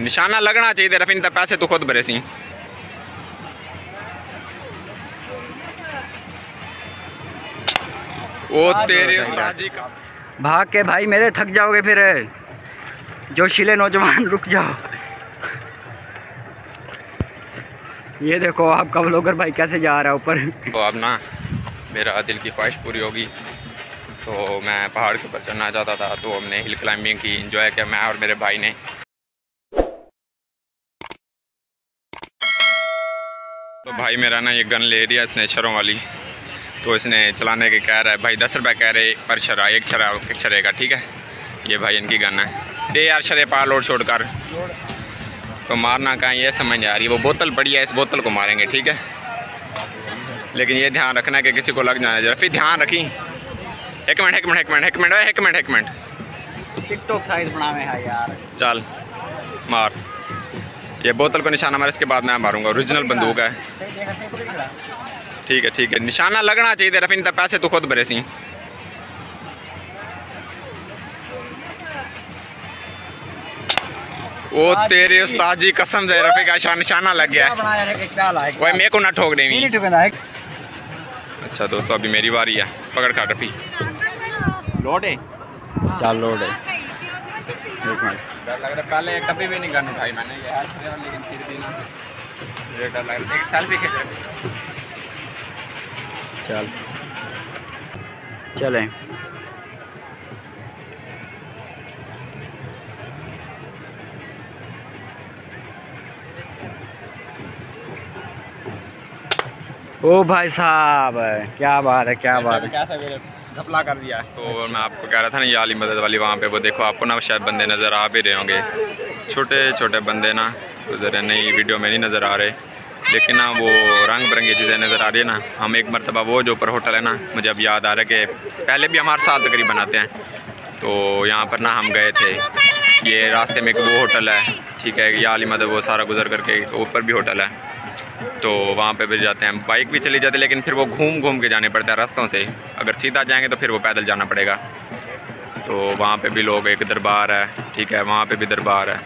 निशाना लगना चाहिए रफीन तो पैसे तो खुद भरे सी। ओ तेरे उस्ताद जी का भाग के भाई मेरे थक जाओगे फिर। जोशीले नौजवान रुक जाओ। ये देखो आपका ब्लॉगर भाई कैसे जा रहा है ऊपर। तो अब ना मेरा दिल की ख्वाहिश पूरी होगी। तो मैं पहाड़ के ऊपर चढ़ना चाहता था तो हमने हिल क्लाइंबिंग की इंजॉय किया मैं और मेरे भाई ने। तो भाई मेरा ना ये गन ले लिया इसने छरों वाली। तो इसने चलाने के कह रहा है भाई दस रुपये कह रहे पर शरा एक शरा एक शरे का ठीक है? ये भाई इनकी गन है। दे यार शरे पा लोड छोड़ कर। तो मारना कहाँ ये समझ नहीं आ रही। है वो बोतल पड़ी है इस बोतल को मारेंगे ठीक है? लेकिन ये ध्यान रखना है कि किसी को लग जाना चाहिए फिर ध्यान रखी। एक मिनट एक मिनट एक मिनट एक मिनट एक मिनट एक मिनट। टिकटॉक साइज़ बनावे है यार। चल मार। ये बोतल को निशाना मार इसके बाद मैं मारूँगा। ओरिजिनल बंदूक है। ठीक है ठीक है। निशाना लगना चाहिए रफीन तो पैसे तो खुद भरे सी। ओ तेरे उस्ताद जी कसम से रफी का निशाना लग गया वही मेरे को ना ठोक नहीं देवी। अच्छा दोस्तों अभी मेरी बारी है। पकड़ खा रफी लोड है चल लोड है एक मिनट। डर लग रहा है। पहले कभी भी नहीं गन उठाई मैंने ये आज लेकिन फिर भी ना। मुझे डर लग रहा है। एक सेल्फी खींच चल। चलें। ओ भाई साहब क्या बात है क्या बात है। कैसा मेरे घपला कर दिया। है तो मैं आपको कह रहा था ना, ये आली मदद वाली वहाँ पे, वो देखो आपको ना शायद बंदे नज़र आ भी रहे होंगे। छोटे छोटे बंदे ना, उधर नहीं वीडियो में नहीं नज़र आ रहे। लेकिन ना, वो रंग बिरंगी चीज़ें नज़र आ रही है ना। हम एक मरतबा, वो जो ऊपर होटल है ना, मुझे अब याद आ रहा है कि पहले भी हमारे साथ तकरीबन आते हैं। तो यहाँ पर ना हम गए थे। ये रास्ते में एक वो होटल है, ठीक है, ये आली मदद वो सारा गुजर करके ऊपर भी होटल है। तो वहाँ पे भी जाते हैं। बाइक भी चली जाती है, लेकिन फिर वो घूम घूम के जाने पड़ता है रास्तों से। अगर सीधा जाएँगे तो फिर वो पैदल जाना पड़ेगा। तो वहाँ पे भी लोग, एक दरबार है, ठीक है, वहाँ पे भी दरबार है।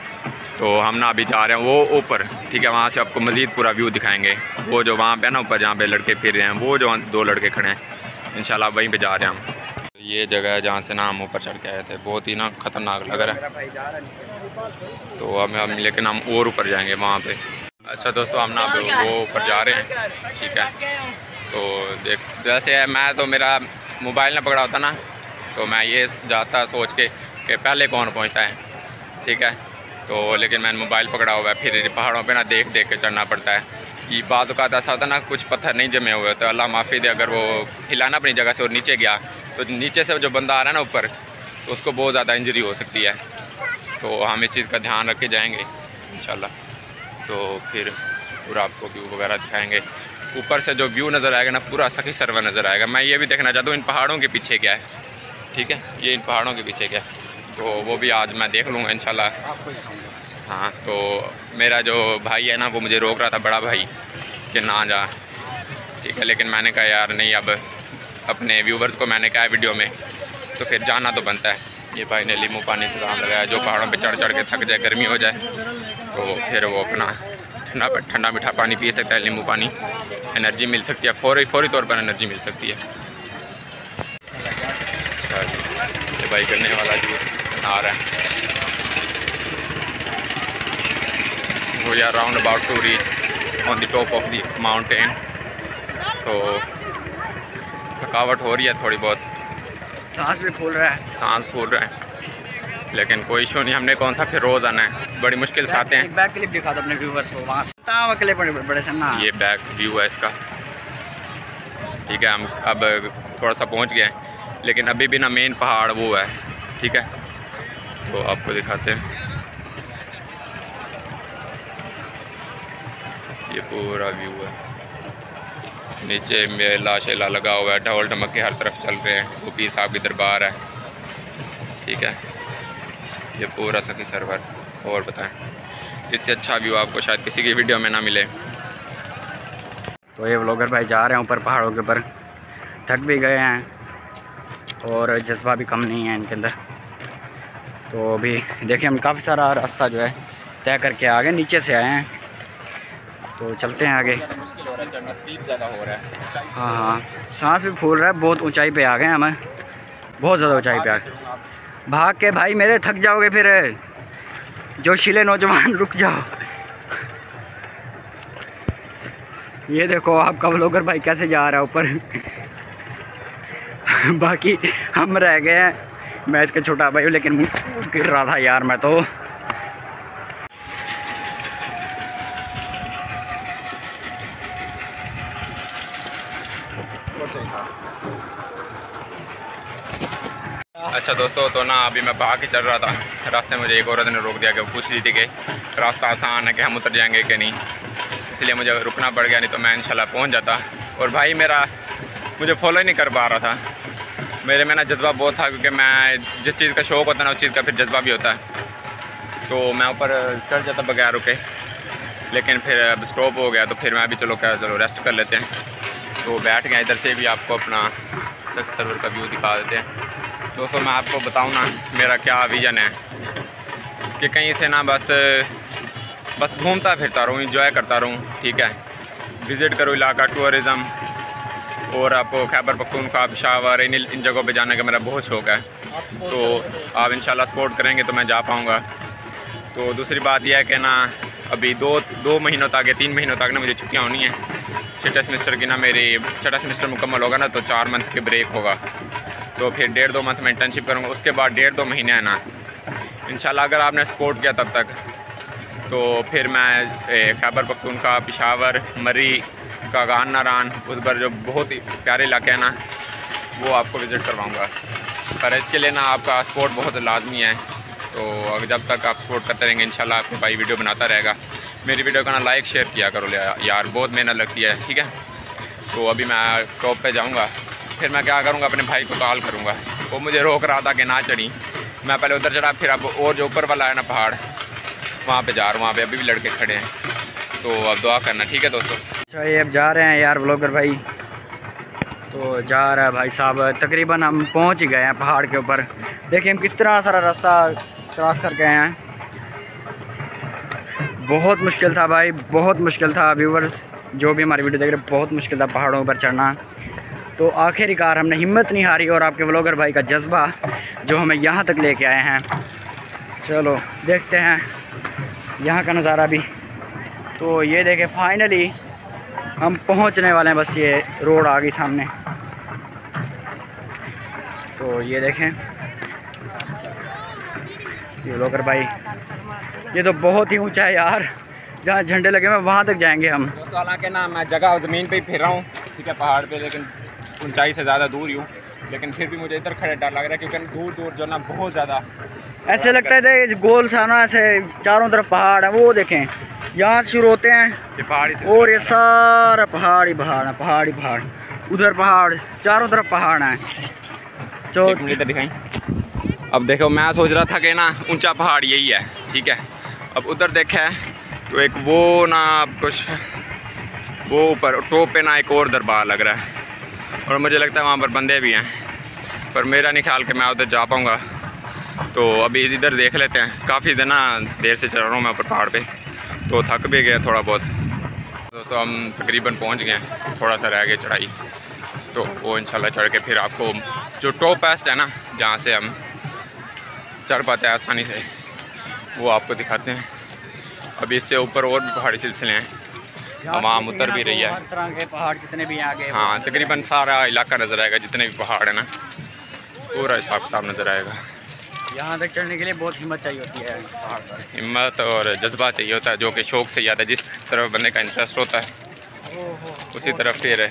तो हम ना अभी जा रहे हैं, वो ऊपर, ठीक है, वहाँ से आपको मज़ीद पूरा व्यू दिखाएँगे। वो जो वहाँ पे है ना, ऊपर जहाँ पे लड़के फिर रहे हैं, वो जो दो लड़के खड़े हैं। इंशाल्लाह वहीं पर जा रहे हैं हम। ये जगह है जहाँ से ना हम ऊपर चढ़ के आए थे। बहुत ही ना ख़तरनाक लग रहा है। तो हम हम, लेकिन हम और ऊपर जाएँगे वहाँ पे। अच्छा दोस्तों, हम ना वो ऊपर जा रहे हैं। ठीक है। तो देख, जैसे मैं तो मेरा मोबाइल ना पकड़ा होता ना तो मैं ये जाता सोच के कि पहले कौन पहुँचता है। ठीक है। तो लेकिन मैंने मोबाइल पकड़ा हुआ है, फिर पहाड़ों पे ना देख देख के चढ़ना पड़ता है। ये बात का ऐसा होता ना, कुछ पत्थर नहीं जमे हुए तो अल्लाह माफ़ी दे, अगर वो हिलाना अपनी जगह से और नीचे गया तो नीचे से जो बंदा आ रहा है ना ऊपर तो उसको बहुत ज़्यादा इंजरी हो सकती है। तो हम इस चीज़ का ध्यान रख जाएँगे इन तो फिर पूरा आपको व्यू वगैरह दिखाएँगे। ऊपर से जो व्यू नज़र आएगा ना, पूरा सखी सरवा नज़र आएगा। मैं ये भी देखना चाहता हूँ, इन पहाड़ों के पीछे क्या है? ठीक है? ये इन पहाड़ों के पीछे क्या है? तो वो भी आज मैं देख लूँगा, इंशाल्लाह। हाँ तो मेरा जो भाई है ना, वो मुझे रोक रहा था, बड़ा भाई, कि ना जा। ठीक है, लेकिन मैंने कहा, यार, नहीं, अब अपने व्यूवर्स को मैंने कहा वीडियो में तो फिर जाना तो बनता है। ये भाई ने नींबू पानी इंतज़ाम लगाया, जो पहाड़ों पे चढ़ चढ़ के थक जाए, गर्मी हो जाए। तो फिर वो अपना ठंडा ठंडा मीठा पानी पी सकता है नींबू पानी। एनर्जी मिल सकती है फौरी फौरी तौर पर एनर्जी मिल सकती है। अच्छा जी भाई करने वाला जो नहा रहा है। we are round about to reach on the top of the mountain so थकावट हो रही है थोड़ी बहुत। सांस भी फूल रहा है। सांस फूल रहा है। लेकिन कोई इशू नहीं हमने कौन सा फिर रोज़ आना है? बड़ी मुश्किल से आते हैं। बैक क्लिप दिखा दो अपने व्यूवर्स को वहाँ से ताव अकेले बड़े बड़े सन्ना ये बैक व्यू है इसका। ठीक है हम अब थोड़ा सा पहुँच गए हैं लेकिन अभी भी ना मेन पहाड़ वो है ठीक है? तो आपको दिखाते हैं। ये पूरा व्यू है। नीचे मेला शेला लगा हुआ है ढोल ढमक के हर तरफ़ चल रहे हैं पीर साहब की दरबार है। ठीक है? ये पूरा सखी सरवर और बताएँ। इससे अच्छा व्यू आपको शायद किसी की वीडियो में ना मिले। तो ये व्लॉगर भाई जा रहे हैं ऊपर पहाड़ों के ऊपर। थक भी गए हैं। और जज्बा भी कम नहीं है इनके अंदर। तो अभी देखिए, हम काफ़ी सारा रास्ता जो है तय करके आ गए नीचे से आए हैं। तो चलते हैं आगे। हो, है। सांस भी फूल रहा है, बहुत ऊंचाई पे आ गए हम। बहुत ज़्यादा ऊंचाई पे आ गए। भाग के भाई मेरे, थक जाओगे फिर। जो शिले नौजवान, रुक जाओ। ये देखो, आपका ब्लॉगर भाई कैसे जा रहा है ऊपर। बाकी हम रह गए हैं। मैच इसका छोटा भाई लेकिन गिर रहा था यार मैं तो। अच्छा दोस्तों तो ना अभी मैं बाहर के चल रहा था। रास्ते में मुझे एक औरत ने रोक दिया कि वो पूछ रही थी कि रास्ता आसान है कि हम उतर जाएँगे कि नहीं। इसलिए मुझे रुकना पड़ गया, नहीं तो मैं इंशाल्लाह पहुँच जाता। और भाई मेरा, मुझे फॉलो ही नहीं कर पा रहा था। मेरे में ना जज्बा बहुत था, क्योंकि मैं जिस चीज़ का शौक़ होता है ना, उस चीज़ का फिर जज्बा भी होता है। तो मैं ऊपर चढ़ जाता बगैर रुके। लेकिन फिर अब स्टॉप हो गया तो फिर मैं भी चलो क्या, चलो रेस्ट कर लेते हैं। तो बैठ गए, इधर से भी आपको अपना सर्वर का व्यू दिखा देते हैं। दोस्तों, मैं आपको बताऊँ ना, मेरा क्या विज़न है कि कहीं से ना बस बस घूमता फिरता रहूँ इंजॉय करता रहूँ, ठीक है? विज़िट करूँ इलाका टूरिज़म और आपको खैबर पख्तूनख्वा, पिशावर इन इन जगहों पे जाने का मेरा बहुत शौक़ है। तो आप इंशाल्लाह सपोर्ट करेंगे तो मैं जा पाऊँगा। तो दूसरी बात यह है कि ना, अभी दो दो महीनों तक या तीन महीनों तक ना मुझे छुट्टियाँ होनी हैं। छठे सेमेस्टर की ना मेरी, छठा सेमेस्टर मुकम्मल होगा ना तो चार मंथ के ब्रेक होगा। तो फिर डेढ़ दो मंथ में इंटर्नशिप करूँगा, उसके बाद डेढ़ दो महीने है ना। इंशाल्लाह अगर आपने सपोर्ट किया तब तक। तो फिर मैं खैबर पख्तूनख्वा, पिशावर, मरी, कागान, नारान, उस पर जो बहुत ही प्यारे इलाके हैं ना, वो आपको विज़िट करवाऊँगा। पर इसके लिए ना आपका सपोर्ट बहुत लाजमी है। तो अगर जब तक आप सपोर्ट करते रहेंगे, इंशाल्लाह आपके भाई वीडियो बनाता रहेगा। मेरी वीडियो का ना लाइक शेयर किया करो यार, बहुत मेहनत लगती है, ठीक है? तो अभी मैं टॉप पे जाऊँगा। फिर मैं क्या करूँगा, अपने भाई को कॉल करूँगा। वो मुझे रोक रहा था कि ना चढ़ी। मैं पहले उधर चढ़ा, फिर अब और जो ऊपर वाला है ना पहाड़, वहाँ पे जा रहा हूँ, वहाँ पे अभी भी लड़के खड़े हैं। तो अब दुआ करना, ठीक है दोस्तों? अच्छा ये अब जा रहे हैं यार ब्लॉगर भाई। तो जा रहा है भाई साहब, तकरीबन हम पहुँच ही गए हैं पहाड़ के ऊपर। देखिए हम किस तरह सारा रास्ता क्रॉस कर गए हैं। बहुत मुश्किल था भाई, बहुत मुश्किल था व्यूवर्स जो भी हमारी वीडियो देख रहे बहुत मुश्किल था पहाड़ों पर चढ़ना। तो आखिरकार हमने हिम्मत नहीं हारी और आपके ब्लॉगर भाई का जज्बा जो हमें यहाँ तक लेके आए हैं। चलो, देखते हैं यहाँ का नज़ारा भी। तो ये देखें फाइनली हम पहुँचने वाले हैं, बस ये रोड आ गई सामने। तो ये देखें, ये ब्लॉगर भाई, ये तो बहुत ही ऊँचा है यार। जहाँ झंडे लगे हुए वहाँ तक जाएँगे हम। तो के ना, मैं जगह ज़मीन पे ही फिर रहा हूँ, ठीक है, पहाड़ पे, लेकिन ऊंचाई से ज़्यादा दूर ही हूँ लेकिन फिर भी मुझे इधर खड़े डर लग रहा है क्योंकि दूर दूर जो ना बहुत ज़्यादा ऐसे लगता है गोल सा ना ऐसे चारों तरफ़ पहाड़ है वो देखें यहाँ से शुरू होते हैं पहाड़ी और ये सारा पहाड़ी पहाड़ है पहाड़ी पहाड़ उधर पहाड़ चारों तरफ़ पहाड़ हैं। तो इधर दिखाई अब देखो मैं सोच रहा था कि ना ऊँचा पहाड़ यही है ठीक है? अब उधर देखा है तो एक वो ना कुछ वो ऊपर टॉप पे ना एक और दरबार लग रहा है। और मुझे लगता है वहाँ पर बंदे भी हैं, पर मेरा नहीं ख्याल कि मैं उधर जा पाऊँगा। तो अभी इधर देख लेते हैं। काफ़ी दिन देर से चल रहा हूँ मैं ऊपर पहाड़ पे। तो थक भी गया थोड़ा बहुत। दोस्तों, हम तकरीबन पहुँच गए हैं। थोड़ा सा रह गया चढ़ाई। तो वो इंशाल्लाह चढ़ के फिर आपको जो टॉप पेस्ट है ना, जहाँ से हम चढ़ पाते हैं आसानी से, वो आपको दिखाते हैं। अभी इससे ऊपर और भी पहाड़ी सिलसिले हैं। आवाम उतर भी रही है। हर तरह के पहाड़ जितने भी आगे हाँ तकरीबन सारा इलाका नज़र आएगा जितने भी पहाड़ है ना। पूरा हिसाब किताब नज़र आएगा। यहाँ तक चढ़ने के लिए बहुत हिम्मत चाहिए होती है पहाड़ पर। हिम्मत और जज्बा चाहिए होता है जो कि शौक़ से ज़्यादा जिस तरफ़ बनने का इंटरेस्ट होता है उसी तरफ़ फिर है।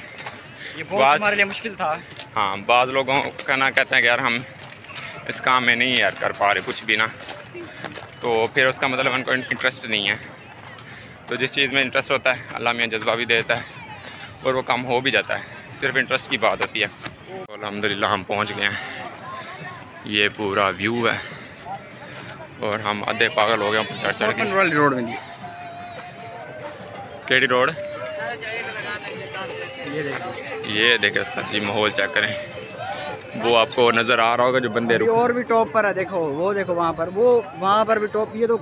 ये बहुत हमारे लिए मुश्किल था। हाँ बाद लोगों का ना कहते हैं कि यार हम इस काम में नहीं यार कर पा रहे कुछ भी ना। तो फिर उसका मतलब उनको इंटरेस्ट नहीं है। तो जिस चीज़ में इंटरेस्ट होता है अल्लाह में जज्बा भी देता है और वो काम हो भी जाता है। सिर्फ़ इंटरेस्ट की बात होती है। तो अलहमदिल्ला हम पहुँच गए हैं। ये पूरा व्यू है और हम आधे पागल हो गए ऊपर चढ़ चढ़ के वाली रोड में केड़ी रोड ये देखे सर जी माहौल चेक करें। वो आपको नज़र आ रहा होगा जो बंदे और भी टॉप पर है देखो वो देखो वहाँ पर वो वहाँ पर भी टॉप ये तो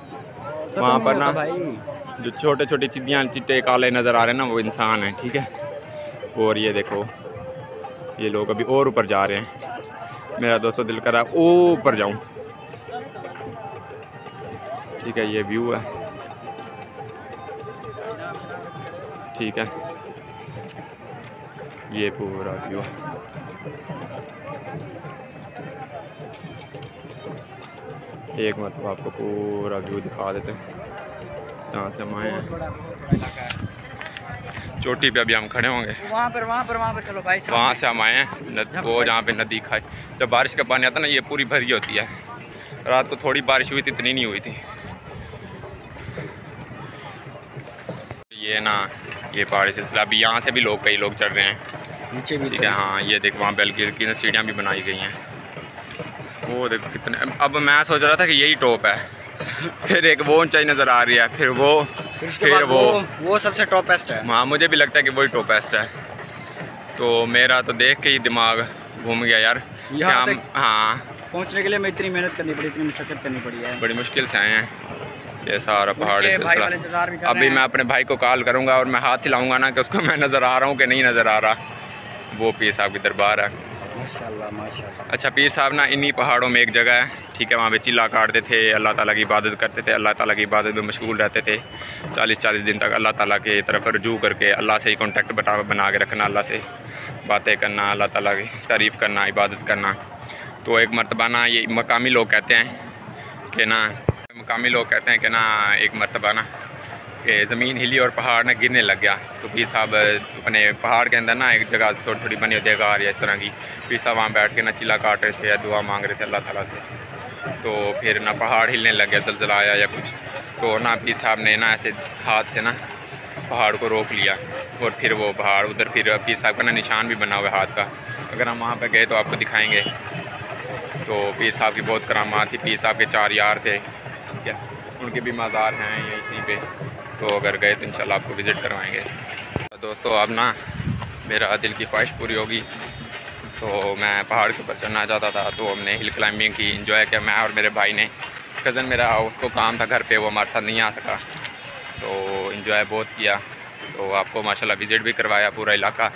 वहाँ पर ना जो छोटे छोटे चिड़ियाँ चिट्टे काले नज़र आ रहे हैं ना वो इंसान हैं ठीक है? और ये देखो ये लोग अभी और ऊपर जा रहे हैं। मेरा दोस्तों दिल कर करा ऊपर जाऊँ। ठीक है ये व्यू है। ठीक है। ये पूरा व्यू है। एक मतलब आपको पूरा व्यू दिखा देते हैं। यहाँ से हम आए हैं। चोटी पे अभी हम खड़े होंगे। वहाँ पर वहाँ पर वहाँ पर चलो भाई वहाँ से हम आए हैं। वो जहाँ पे नदी खाई। जब बारिश का पानी आता ना ये पूरी भरी होती है। रात को थोड़ी बारिश हुई थी इतनी नहीं हुई थी। ये ना ये पहाड़ी सिलसिला। अभी यहाँ से भी लोग कई लोग चढ़ रहे हैं। नीचे भी ठीक है हाँ। ये देख वहाँ बल्कि की सीढ़ियाँ भी बनाई गई हैं। वो देखो कितने अब मैं सोच रहा था कि यही टॉप है। फिर एक वो ऊंचाई नज़र आ रही है फिर वो फिर फिर वो। वो सबसे टॉपेस्ट है। हाँ मुझे भी लगता है कि वही टॉपेस्ट है। तो मेरा तो देख के ही दिमाग घूम गया यार। यहाँ हम हाँ। पहुँचने के लिए हमें इतनी मेहनत करनी पड़ी इतनी मशक्कत करनी पड़ी है। बड़ी मुश्किल से आए हैं। ये सारा पहाड़ अभी मैं अपने भाई को कॉल करूँगा और मैं हाथ हिलाऊँगा ना कि उसको मैं नज़र आ रहा हूँ कि नहीं नज़र आ रहा। वो पीर साहब की दरबार है। माशाल्लाह माशाल्लाह। अच्छा पीर साहब ना इन्हीं पहाड़ों में एक जगह है। ठीक है, वहाँ पे चिल्ला काटते थे, अल्लाह ताला की इबादत करते थे, अल्लाह ताला की इबादत में मशगूल रहते थे। चालीस चालीस दिन तक अल्लाह ताला के तरफ़ रजू करके, अल्लाह से ही कॉन्टेक्ट बटा, बना के रखना, अल्लाह से बातें करना, अल्लाह ताला की तारीफ़ करना, इबादत करना। तो एक मरतबा ना ये मकामी लोग कहते हैं कि ना, मकामी लोग कहते हैं कि ना, एक मरतबा ना कि ज़मीन हिली और पहाड़ ना गिरने लग गया। तो पीर साहब, अपने पहाड़ के अंदर ना एक जगह थोड़ी थोड़ी बनी होती है गार या इस तरह की। पीर साहब वहाँ बैठ के ना चिल्ला काट रहे थे या दुआ मांग रहे थे अल्लाह ताला से। तो फिर ना पहाड़ हिलने लग गया, जलजला आया या कुछ। तो ना पीर साहब ने ना ऐसे हाथ से ना पहाड़ को रोक लिया और फिर वो पहाड़ उधर फिर पीर साहब का ना निशान भी बना हुआ हाथ का। अगर हम वहाँ पर गए तो आपको दिखाएँगे। तो पीर साहब की बहुत करामात थी। पीर साहब के चार यार थे। ठीक है उनके भी मज़ार हैं यहीं पे। तो अगर गए तो इंशाल्लाह आपको विज़िट करवाएँगे। तो दोस्तों अब ना मेरा दिल की ख्वाहिश पूरी होगी। तो मैं पहाड़ के ऊपर चढ़ना चाहता था तो हमने हिल क्लाइंबिंग की इंजॉय किया मैं और मेरे भाई ने। कज़न मेरा उसको काम था घर पे वो हमारे साथ नहीं आ सका। तो इन्जॉय बहुत किया। तो आपको माशाल्लाह विज़िट भी करवाया पूरा इलाका।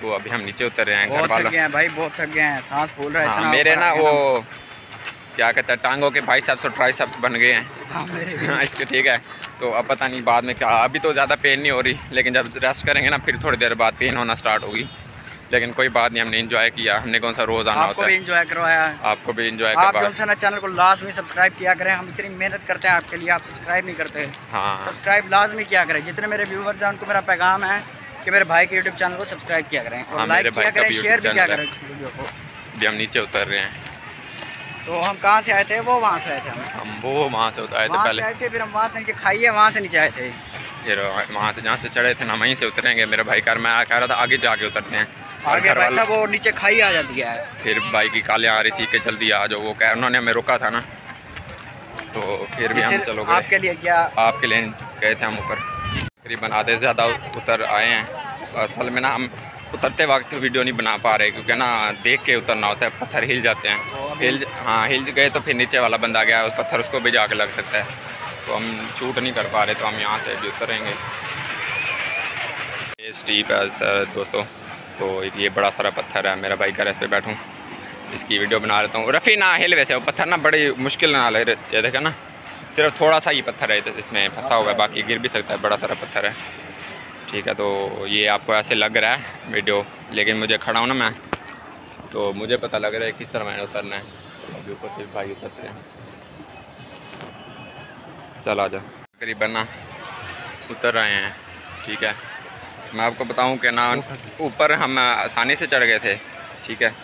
तो अभी हम नीचे उतर रहे हैं घर वालों। हैं भाई बहुत थक गए हैं। सांस फूल रहा है हाँ मेरे ना वो क्या कहते हैं टांगों के भाई साहब ट्राई साहब बन गए हैं। हाँ मेरे हाँ इसके ठीक है। तो अब पता नहीं बाद में क्या अभी तो ज़्यादा पेन नहीं हो रही लेकिन जब रेस्ट करेंगे ना फिर थोड़ी देर बाद पेन होना स्टार्ट होगी। लेकिन कोई बात नहीं हमने इंजॉय किया हमने कौन सा रोज़ आना आपको भी है। इंजॉय करवाया। आपको भी इंजॉय आप करवा जो ना चैनल को लाजमी सब्सक्राइब किया करें हम इतनी मेहनत करते हैं आपके लिए आप सब्सक्राइब नहीं करते। हाँ। सब्सक्राइब लाजमी किया करें जितने मेरे व्यूवर्स हैं उनको मेरा पैगाम है कि मेरे भाई के यूट्यूब चैनल को सब्सक्राइब किया करें हाँ, और लाइक किया करें शेयर भी किया करें वीडियो को। अभी हम नीचे उतर रहे हैं। तो हम कहाँ से आए थे? वो वहाँ से आए थे हम। हम वो वहाँ से उतर आए थे पहले। आए थे फिर हम वहाँ से नीचे खाइए वहाँ से नीचे आए थे। फिर वहाँ से जहाँ से चढ़े थे ना वहीं से उतरेंगे। मेरा भाई कर मैं कह रहा था आगे जाके उतरते हैं। आगे भाई साहब वो नीचे खाई आ जाती है। फिर बाइक की कालें आ रही थी कि जल्दी आ जाओ। वो कह उन्होंने हमें रोका था ना। तो फिर भी हम चलो गए। आपके लिए क्या आपके लिए गए थे हम ऊपर। तकरीबन आधे से ज़्यादा उतर आए हैं। असल में ना हम उतरते वक्त वीडियो नहीं बना पा रहे क्योंकि ना देख के उतरना होता है पत्थर हिल जाते तो हैं हिल हाँ हिल गए तो फिर नीचे वाला बंदा गया उस पत्थर उसको भी जाके लग सकता है। तो हम शूट नहीं कर पा रहे तो हम यहाँ से भी उतरेंगे। ये स्टीप है सर दोस्तों। तो ये बड़ा सारा पत्थर है मेरा भाई घर इस पर बैठूँ। इसकी वीडियो बना लेता हूँ। रफ़ी ना हिल वैसे वो पत्थर ना बड़ी मुश्किल ना ले ये देखा ना। सिर्फ़ थोड़ा सा ही पत्थर है इसमें फंसा हुआ है बाकी गिर भी सकता है बड़ा सारा पत्थर है। ठीक है तो ये आपको ऐसे लग रहा है वीडियो, लेकिन मुझे खड़ा हूँ ना मैं तो मुझे पता लग रहा है किस तरह मैंने उतरना है। तो अभी ऊपर से भाई उतरते हैं। चल आ जा। करीबन ना उतर रहे हैं, ठीक है। मैं आपको बताऊँ कि ना, ऊपर हम आसानी से चढ़ गए थे, ठीक है।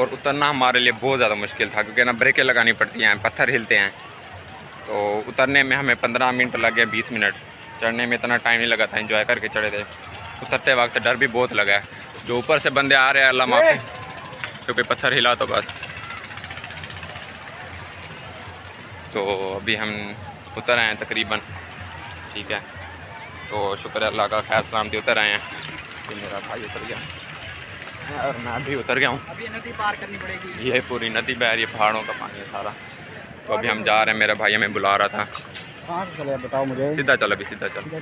और उतरना हमारे लिए बहुत ज़्यादा मुश्किल था, क्योंकि ना ब्रेकें लगानी पड़ती हैं, पत्थर हिलते हैं। तो उतरने में हमें पंद्रह मिनट लग गए, बीस मिनट। चढ़ने में इतना टाइम नहीं लगा था इंजॉय करके चढ़े थे। उतरते वक्त डर भी बहुत लगा है। जो ऊपर से बंदे आ रहे हैं अल्लाह माफ़ी क्योंकि पत्थर हिला तो बस। तो अभी हम उतर आए हैं तकरीबन। ठीक है। तो शुक्र है अल्लाह का खैर सलामती उतर आए हैं। कि मेरा भाई उतर गया। और मैं भी उतर गया हूँ। अभी नदी पार करनी पड़ेगी। ये पूरी नदी बह रही है पहाड़ों का पानी है सारा। तो अभी हम जा रहे हैं मेरा भाई हमें बुला रहा था। कहाँ से चले बताओ मुझे? सीधा चलो अभी सीधा चलो।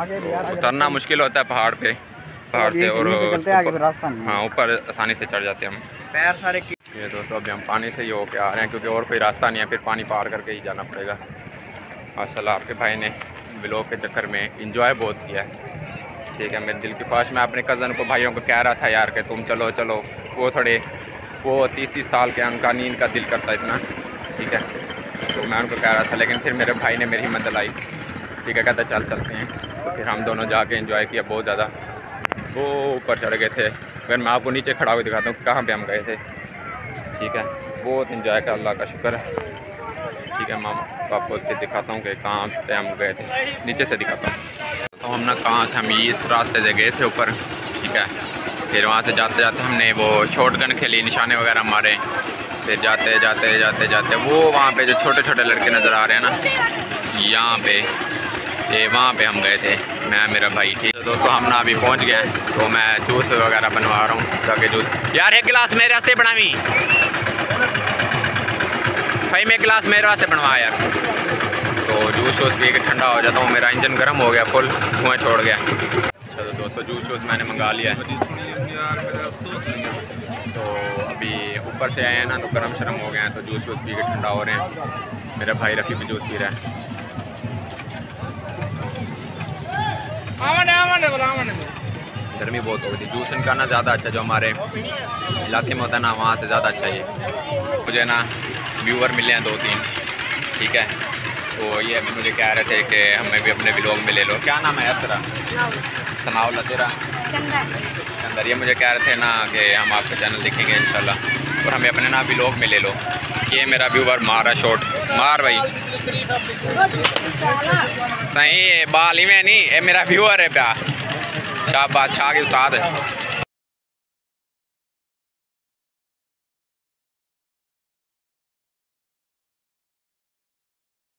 आगे उतरना मुश्किल होता है पहाड़ पे। पहाड़ से और चलते आगे रास्ता नहीं हाँ। ऊपर आसानी से चढ़ जाते हैं हम। पैर सारे ये दोस्तों अभी हम पानी से ही होके आ रहे हैं क्योंकि और कोई रास्ता नहीं है फिर पानी पार करके ही जाना पड़ेगा। माशाल्लाह आपके भाई ने ब्लॉग के चक्कर में इंजॉय बहुत किया है। ठीक है मेरे दिल की ख्वाहिश मैं अपने कज़न को भाइयों को कह रहा था यार कि तुम चलो चलो। वो थोड़े वो तीस तीस साल के उनका नींद का दिल करता इतना। ठीक है तो मैं उनको कह रहा था, लेकिन फिर मेरे भाई ने मेरी हिम्मत लाई ठीक है, कहता, चल, चलते हैं। तो फिर हम दोनों जाके इंजॉय किया बहुत ज़्यादा। वो ऊपर चढ़ गए थे। अगर मैं आपको नीचे खड़ा हुआ दिखाता हूँ, कहाँ पे हम गए थे? ठीक है, बहुत इंजॉय का अल्लाह का शुक्र है। ठीक है, मैं आपको दिखाता हूँ कि कहाँ पे हम गए थे। नीचे से दिखाता हूँ। तो हम ना कहाँ से, हम इस रास्ते से गए थे ऊपर। ठीक है, फिर वहाँ से जाते जाते हमने वो शॉर्ट गन खेली निशाने वगैरह मारे। फिर जाते जाते जाते जाते। वो वहाँ पे जो छोटे छोटे लड़के नज़र आ रहे हैं ना, यहाँ पे, ये वहाँ पे हम गए थे, मैं, मेरा भाई, ठीक। है दोस्तों, हम ना अभी पहुँच गए तो मैं जूस वगैरह बनवा रहा हूँ, ताकि जूस यार, एक गिलास मेरे वास्ते बनावी। भाई, मैं गिलास मेरे वास्ते बनवा यार। तो जूस वूस पी के ठंडा हो जाता हूँ, मेरा इंजन गर्म हो गया, फुल, धुआँ छोड़ गया। अच्छा तो दोस्तों, जूस वूस मैंने मंगा लिया है। तो अभी ऊपर से आए हैं ना तो गर्म शर्म हो गए हैं तो जूस वूस पी के ठंडा हो रहे हैं। मेरा भाई रफ़ी भी जूस पी रहा है। गर्मी बहुत हो गई थी। जूस इनका ना ज़्यादा अच्छा जो हमारे इलाके में होता है ना वहाँ से ज़्यादा अच्छा ये मुझे ना व्यूअर मिले हैं दो तीन ठीक है? तो ये अभी मुझे कह रहे थे कि हमें भी अपने ब्लॉग में ले लो। क्या नाम है यार तेरा? सनाउल्ला तेरा? अंदर ये मुझे कह रहे थे ना कि हम आपका चैनल देखेंगे इंशाल्लाह। और हमें अपने ना ब्लॉग में ले लो। ये मेरा व्यूवर मारा शॉट मार भाई। सही है, बाल ही में नहीं, ये मेरा व्यूअर है प्या क्या बादशाह के साथ है